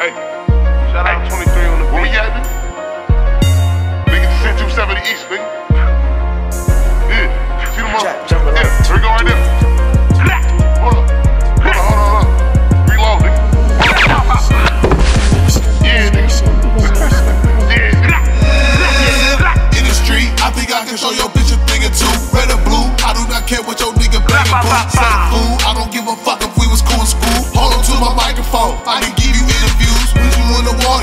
Hey, shout out 23 on the Where we beat. at, nigga? Nigga, send 270 East, nigga. Yeah, see them up? Jump- jump it Yeah, here we go right there. Hold up. Hold on, hold on, hold on. Reload, nigga. Yeah, nigga. Yeah. in the street. I think I can show your bitch a thing or two. Red or blue, I do not care what your nigga banging for. Sell a fool, I don't give a fuck if we was cool in school. Hold on to my microphone, I can give you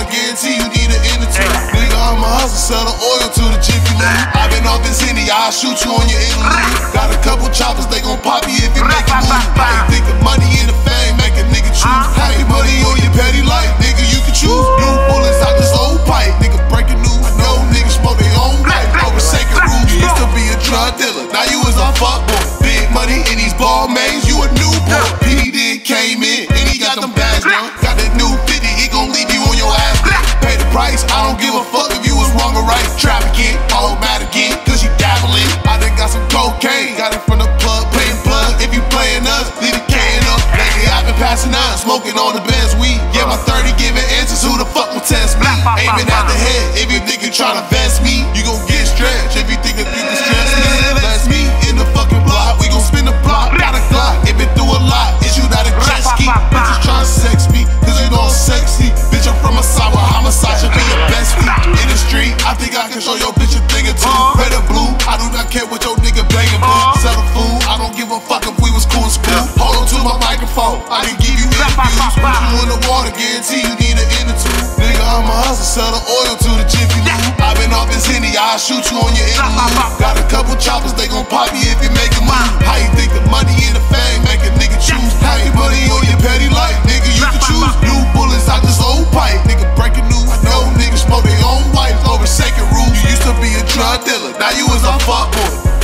guarantee you need an tube. Nigga, I'm a hustler, sell the oil to the jiffy lube. i been off this Henny, I'll shoot you on your interlude. Got a couple choppers, they gon' pop you if you make a move. How you think the money and the fame make a nigga choose? How you money on your petty life, nigga, you can choose. New bullets out this old pipe, nigga breaking news. I know niggas smoke their own life over sacred rules. You used to be a drug dealer, now you is a fuck boy. Big money in these ball mains, smoking on the Benz weed. Yeah, my 30 giving answers, who the fuck will test me? Aiming at the head, if you think you tryna vest me, you gon' get water, guarantee you need an inner tube. Nigga, I'm a hustler, sell the oil to the Jiffy Lube. i been off this Henny, I'll shoot you on your interlude. Got a couple choppers, they gon' pop you if you make a move. How you think the money and the fame make a nigga choose? Happy money on your petty life, nigga, you can choose. New bullets out this old pipe, nigga, breaking news. No niggas smoke their own wife over second rules. You used to be a drug dealer, now you is a fuck boy.